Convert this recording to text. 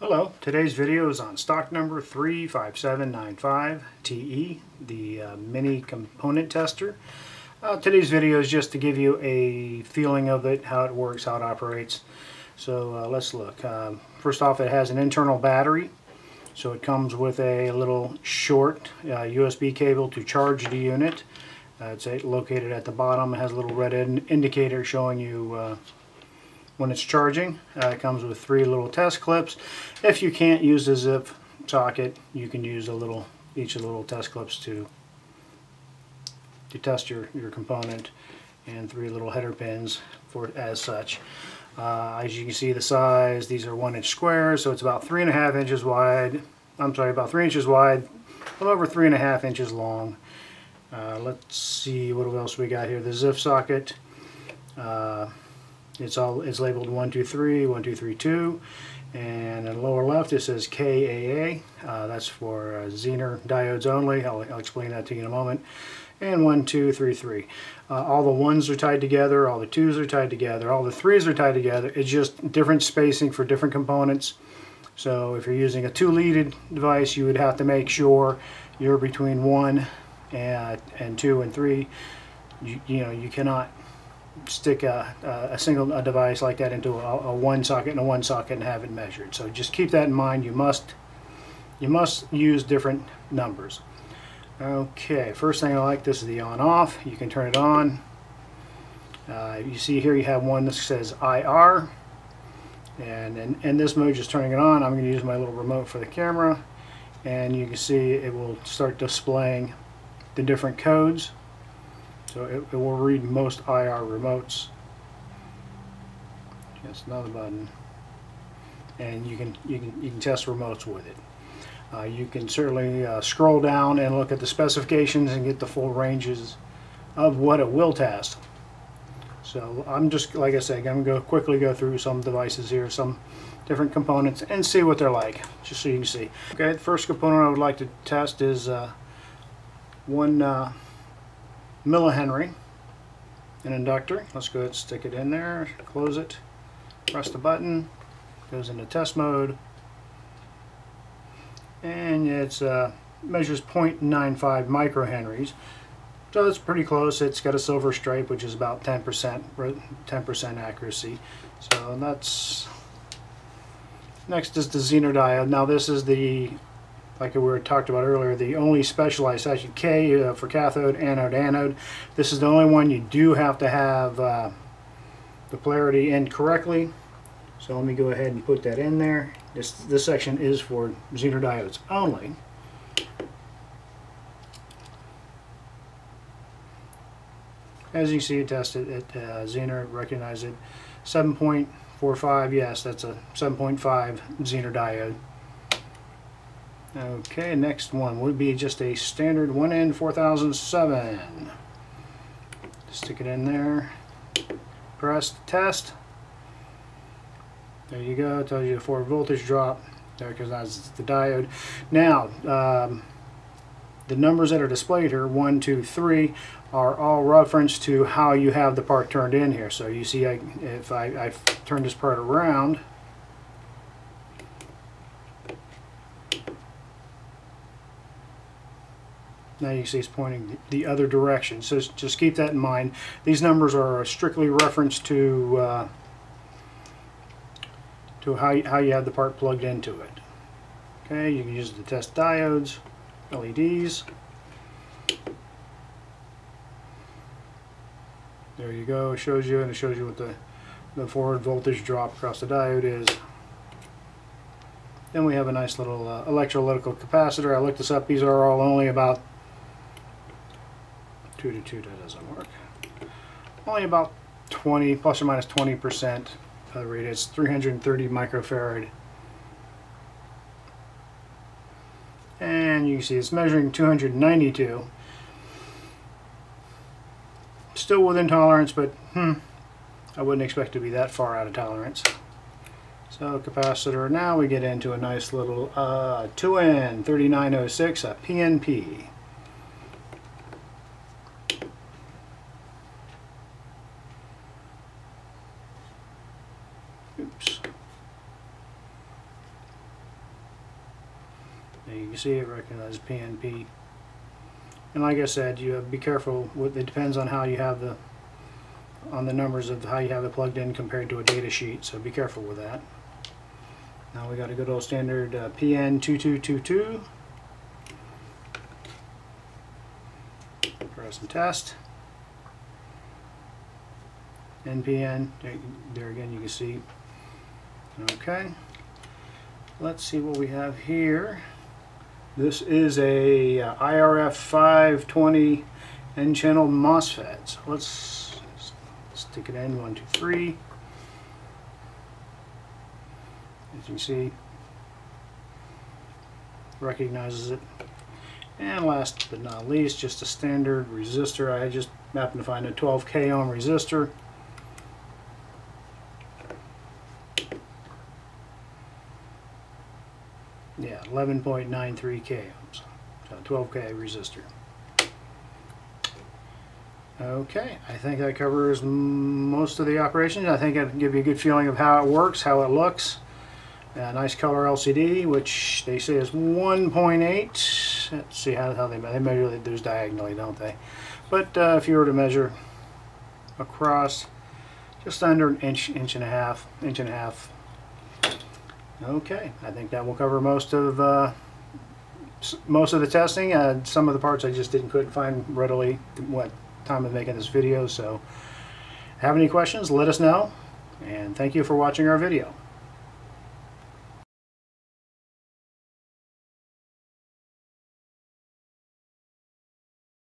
Hello, today's video is on stock number 35795TE, the uh, mini component tester. Uh, today's video is just to give you a feeling of it, how it works, how it operates. So uh, let's look. Um, first off, it has an internal battery. So it comes with a little short USB uh, cable to charge the unit. Uh, it's located at the bottom. It has a little red in indicator showing you uh, when it's charging. Uh, it comes with three little test clips. If you can't use the ZIF socket, you can use a little each of the little test clips to to test your, your component and three little header pins for as such. Uh, as you can see the size, these are one inch squares, so it's about three and a half inches wide. I'm sorry, about three inches wide, a little over three and a half inches long. Uh, let's see what else we got here. The ZIF socket. Uh, it's all it's labeled 123, 1232, and in the lower left it says KAA. Uh, that's for uh, Zener diodes only. I'll, I'll, explain that to you in a moment. And 1233. Uh, all the ones are tied together, all the twos are tied together, all the threes are tied together. It's just different spacing for different components. So if you're using a two-leaded device, you would have to make sure you're between one and, and two and three. You, you know, you cannot stick a, a single a device like that into a, a, one socket and a one socket and have it measured. So just keep that in mind. You must you must use different numbers. Okay, first thing I like this is the on off. You can turn it on. Uh, you see here you have one that says IR and in, in this mode just turning it on I'm going to use my little remote for the camera and you can see it will start displaying the different codes so it, it will read most IR remotes. That's another button. And you can you can you can test remotes with it. Uh, you can certainly uh, scroll down and look at the specifications and get the full ranges of what it will test. So I'm just, like I said, I'm going to quickly go through some devices here, some different components, and see what they're like, just so you can see. Okay, the first component I would like to test is uh, one uh, millihenry, an inductor. Let's go ahead and stick it in there, close it, press the button, goes into test mode, and it uh, measures 0.95 microhenries. So it's pretty close. It's got a silver stripe, which is about 10% 10% accuracy. So that's next is the Zener diode. Now this is the like we were talked about earlier, the only specialized section K uh, for cathode, anode, anode. This is the only one you do have to have uh, the polarity in correctly. So let me go ahead and put that in there. This, this section is for Zener diodes only. As you see it tested, it, uh, Zener recognized it. 7.45, yes, that's a 7.5 Zener diode. Okay, next one would be just a standard 1N 4007. Stick it in there, press test. There you go, tells you the forward voltage drop. There, because that's the diode. Now, um, the numbers that are displayed here, 1, 2, 3, are all reference to how you have the part turned in here. So you see, I, if I, I turn this part around, Now you see it's pointing the other direction. So just keep that in mind. These numbers are strictly referenced to uh, to how you, how you have the part plugged into it. Okay, you can use to test diodes, LEDs. There you go. It shows you and it shows you what the the forward voltage drop across the diode is. Then we have a nice little uh, electrolytical capacitor. I looked this up. These are all only about 2 to 2 that doesn't work. Only about 20 plus or minus 20 percent of the radius, 330 microfarad. And you can see it's measuring 292. Still within tolerance, but hmm, I wouldn't expect to be that far out of tolerance. So capacitor, now we get into a nice little uh, 2N3906, a PNP. And you can see it recognizes PNP. And like I said, you have, to be careful. With, it depends on how you have the on the numbers of how you have it plugged in compared to a data sheet. So be careful with that. Now we got a good old standard uh, PN2222. Press and test. NPN, there again you can see. Okay. Let's see what we have here. This is a uh, IRF 520 N-channel MOSFET. So let's stick it in, one, two, three. As you can see, recognizes it. And last but not least, just a standard resistor. I just happened to find a 12k ohm resistor. Yeah, 11.93 k ohms. So 12k resistor. Okay, I think that covers most of the operations. I think it'll give you a good feeling of how it works, how it looks. A nice color LCD, which they say is 1.8. Let's see how, how they, they measure those diagonally, don't they? But uh, if you were to measure across, just under an inch, inch and a half, inch and a half. Okay, I think that will cover most of uh, most of the testing. Uh, some of the parts I just didn't couldn't find readily what time of making this video. So, have any questions? Let us know. And thank you for watching our video.